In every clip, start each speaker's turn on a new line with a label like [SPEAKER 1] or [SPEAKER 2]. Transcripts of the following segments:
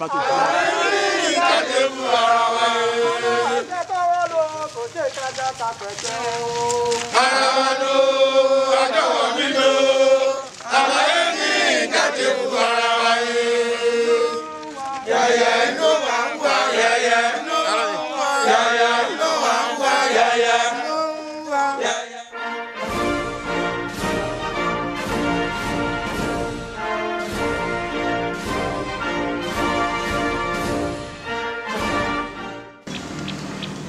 [SPEAKER 1] bàbá tó
[SPEAKER 2] kú.
[SPEAKER 3] ìkàdé mú
[SPEAKER 1] ara wẹ̀.
[SPEAKER 3] ọ̀sẹ̀ tó wọ́n lò kò ṣe ìtajà ta pẹ̀tẹ́ o.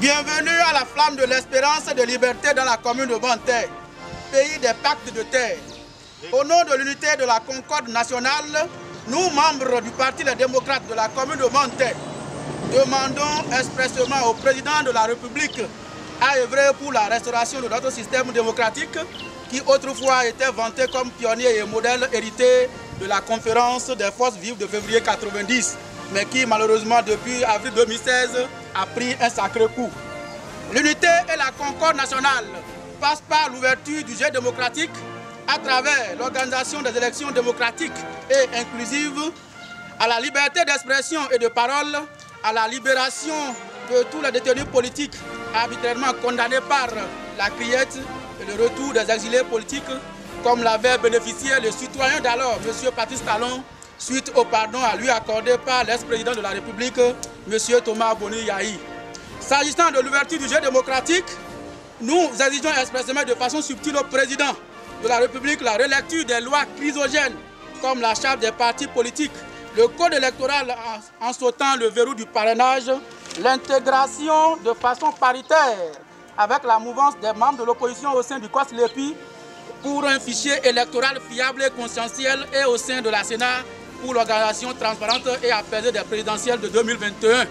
[SPEAKER 3] Bienvenue à la flamme de l'espérance et de liberté dans la commune de Bonterre, pays des pactes de terre. Au nom de l'unité de la concorde nationale, nous, membres du Parti Les démocrates de la commune de Bonterre, demandons expressément au président de la République à œuvrer pour la restauration de notre système démocratique qui autrefois était vanté comme pionnier et modèle hérité de la conférence des forces vives de février 90, mais qui malheureusement depuis avril 2016 a pris un sacré coup. L'unité et la concorde nationale passent par l'ouverture du jeu démocratique à travers l'organisation des élections démocratiques et inclusives, à la liberté d'expression et de parole, à la libération de tous les détenus politiques arbitrairement condamnés par la criette et le retour des exilés politiques, comme l'avait bénéficié le citoyen d'alors, M. Patrice Talon, suite au pardon à lui accordé par l'ex-président de la République, M. Thomas Boni Yahi. S'agissant de l'ouverture du jeu démocratique, nous exigeons expressément de façon subtile au président de la République la relecture des lois chrysogènes comme la charte des partis politiques, le code électoral en, sautant le verrou du parrainage, l'intégration de façon paritaire avec la mouvance des membres de l'opposition au sein du COSLEPI pour un fichier électoral fiable et conscientiel et au sein de la Sénat pour l'organisation transparente et apaisée des présidentielles de 2021,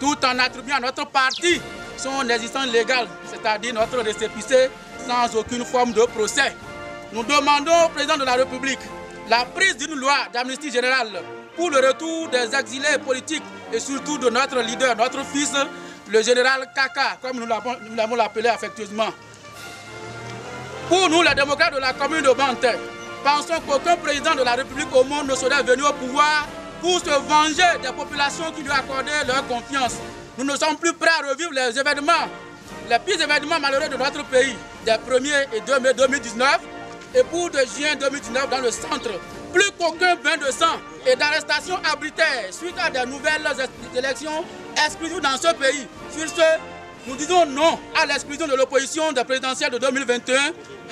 [SPEAKER 3] tout en attribuant à notre parti son existence légale, c'est-à-dire notre récépissé sans aucune forme de procès. Nous demandons au président de la République la prise d'une loi d'amnistie générale pour le retour des exilés politiques et surtout de notre leader, notre fils, le général Kaka, comme nous l'avons appelé affectueusement. Pour nous, les démocrates de la commune de Banté, pensons qu'aucun président de la République au monde ne serait venu au pouvoir pour se venger des populations qui lui accordaient leur confiance. Nous ne sommes plus prêts à revivre les événements, les pires événements malheureux de notre pays, des 1er et 2 mai 2019 et pour de juin 2019 dans le centre. Plus qu'aucun bain de sang et d'arrestation arbitraire suite à des nouvelles élections exclusives dans ce pays. Sur ce, nous disons non à l'exclusion de l'opposition des présidentielles de 2021,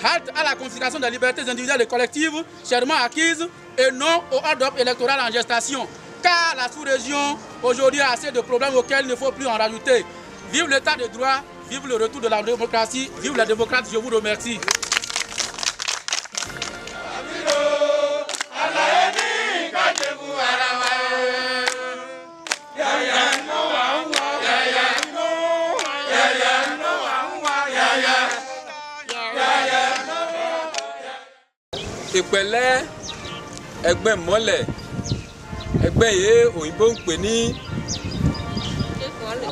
[SPEAKER 3] halte à la confiscation des libertés individuelles et collectives chèrement acquises et non au hold-up électoral en gestation. Car la sous-région aujourd'hui a assez de problèmes auxquels il ne faut plus en rajouter. Vive l'état de droit, vive le retour de la démocratie, vive les démocrates, je vous remercie.
[SPEAKER 4] Ìpẹ̀lẹ́ ẹgbẹ́ mọ́lẹ̀ ẹgbẹ́ yìí òyìnbó ń pè ní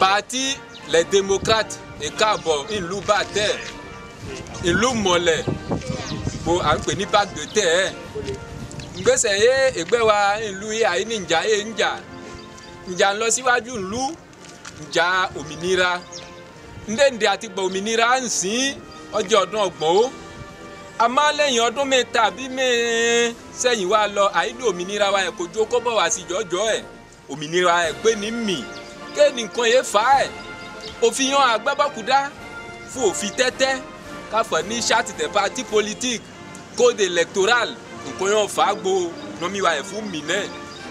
[SPEAKER 4] parti les démocrates. Ìkáàbọ̀ ìlú bàtẹ́ ìlú mọ̀lẹ̀ bó à ń pè ní bac de terre gbèsè yé ẹgbẹ́ wa ìlú yìí àyè ní ìjà yé ń jà. Ń lọ síwájú ìlú ìjà òmìnira. Ndéǹdé àti gbọ̀ òmìnira ń sìn ọjọ́ ọdún ọgbọ̀n ó àmọ́ lẹ́yìn ọdún mẹ́ta bí mẹ́rin sẹ́yìn wa lọ àìní òmìnira wa ẹ̀ kò jó kó bọ̀ wá sí jọ́jọ́ ẹ̀. Òmìnira ẹ̀ pé ní mì. Kéènì nǹkan yẹn fà á ẹ̀? Òfin yan fún òfin tẹ́tẹ́. Káfọ̀ ní des partis politiques code électoral nǹkan yẹn fà á gbo. Nomi wa ẹ̀ fún mì náà.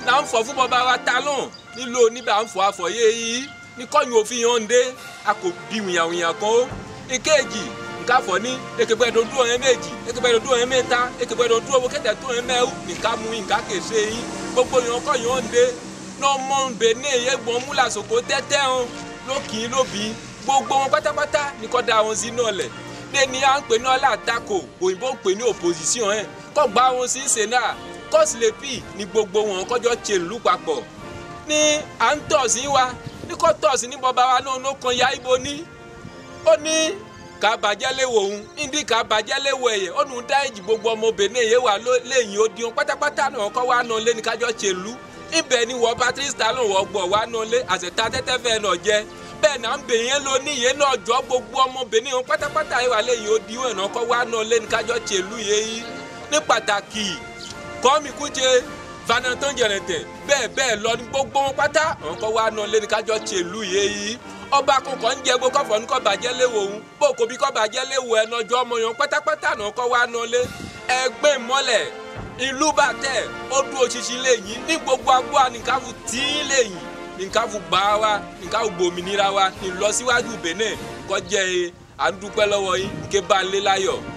[SPEAKER 4] Náà ń fọ fún bọba wa talon. Nílò níbà ń fọ àfọyé yìí. Ní kọ́yìn òfin ń dé a kò bí wìyàwìyàn kan ó. Ìkéèjì nka fɔ ni ekebe do du ɔyɛ méjì ekebe do du ɔyɛ mẹ́ta ekebe do du owó kẹtẹ du ɔyɛ mẹ́wù nka mu nka kese yi gbogbo yẹn kɔ yẹn de n'ɔmɔ bene yẹ gbɔn la soko tɛtɛ o. Lókì lóbi gbogbo wọn pátápátá ní kọ́ da wọn sí náà lẹ̀ ní ni à ń pè ní ọlá àtakò òyìnbó ń pè ní opposition ẹ̀. Kọ́ gba wọn sí sénà kọ́sìlẹ́pì ní gbogbo wọn kọjọ́ tse lù papọ̀. Ní à ń tọ̀ sí wa ní kọ́ tọ̀ sí ní bọ́ba wa náà ló kan ya ibo ní ó ní ká bàjẹ́ léwo òun ká bàjẹ́ léwo ẹ̀yẹ. Ọ̀nù dá èjì gbogbo ọmọbìnrin yẹn wà lẹ́yìn odi wọn pátápátá náà kọ́ wá náà lẹ́ni kájọ́ ṣe lú ibẹ̀ ni wọ́n patrice talon wọ́n gbọ̀ wá nọlé àṣetá tẹ́tẹ́ fẹ́ nà jẹ́. Bẹ́ẹ̀ náà ń bè yẹn ló ní yẹn náà jọ gbogbo ọmọbìnrin wọn pátápátá yìí wà lẹ́yìn ó diwọ̀n náà kọ́ wá nọlé ní kájọ́ tìlú yẹn yìí ní pàtàkì kọ́mi jẹrẹtẹ bẹ́ẹ̀ bẹ́ẹ̀ lọ ní gbogbo wọn pátá àwọn kọ́ wá nọlé ní kájọ́ tìlú yẹn yìí ọba kọkàn ń jẹ gbó kọfọ ní kọ bàjẹ́ léwo òun. Bó kò bí kọ bàjẹ́ léwo ẹ̀ nọjọ́ ọmọ yẹn pátápátá náà kọ́ wá nọlé ẹgbẹ́ mọ́lẹ̀ ìlú bá tẹ̀ ó dúró ṣinṣin lẹ́yìn ní gbogbo agbó nìkanfù tí lẹ́yìn nìkanfù gbà wá nìkanfù gbòmìnira wa ìlọsíwájú benin kọjá ẹ à ń dúpẹ́ lọ́wọ́ yín ké ń